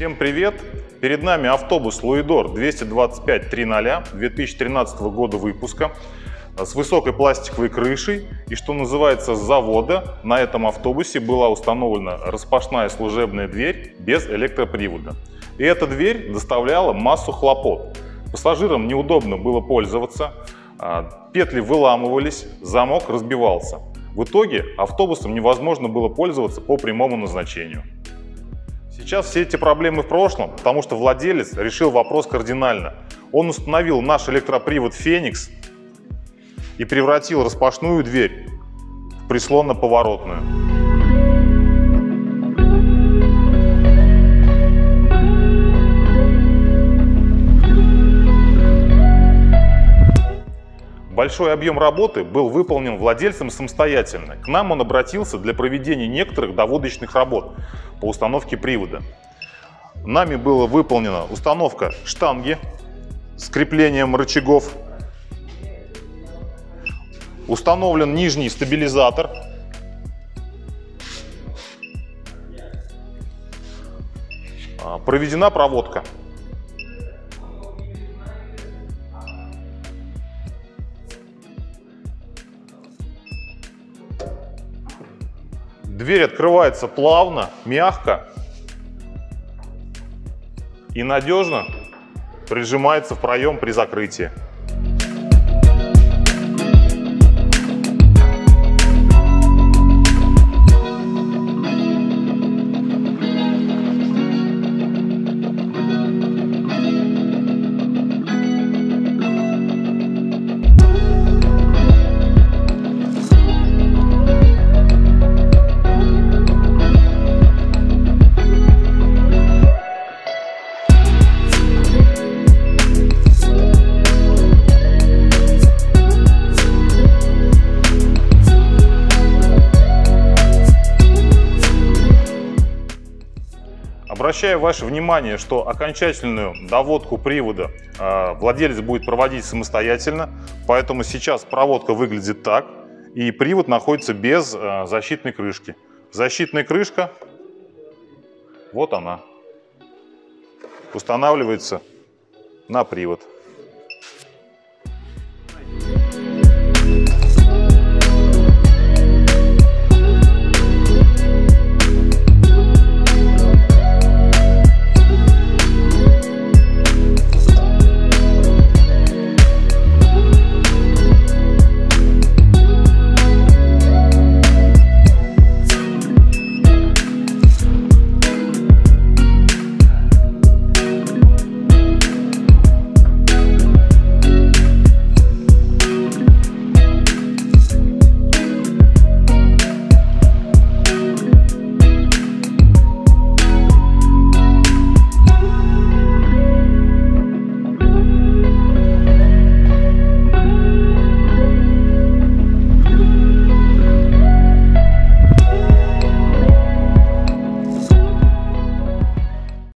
Всем привет! Перед нами автобус Луидор 225-300 2013 года выпуска с высокой пластиковой крышей. И что называется, с завода на этом автобусе была установлена распашная служебная дверь без электропривода. И эта дверь доставляла массу хлопот. Пассажирам неудобно было пользоваться, а, петли выламывались, замок разбивался. В итоге автобусом невозможно было пользоваться по прямому назначению. Сейчас все эти проблемы в прошлом, потому что владелец решил вопрос кардинально. Он установил наш электропривод «Феникс» и превратил распашную дверь в прислонно-поворотную. Большой объем работы был выполнен владельцем самостоятельно. К нам он обратился для проведения некоторых доводочных работ по установке привода. Нами была выполнена установка штанги с креплением рычагов, установлен нижний стабилизатор, а, проведена проводка. Дверь открывается плавно, мягко и надежно прижимается в проем при закрытии. Обращаю ваше внимание, что окончательную доводку привода э, владелец будет проводить самостоятельно, поэтому сейчас проводка выглядит так, и привод находится без э, защитной крышки. Защитная крышка, вот она, устанавливается на привод.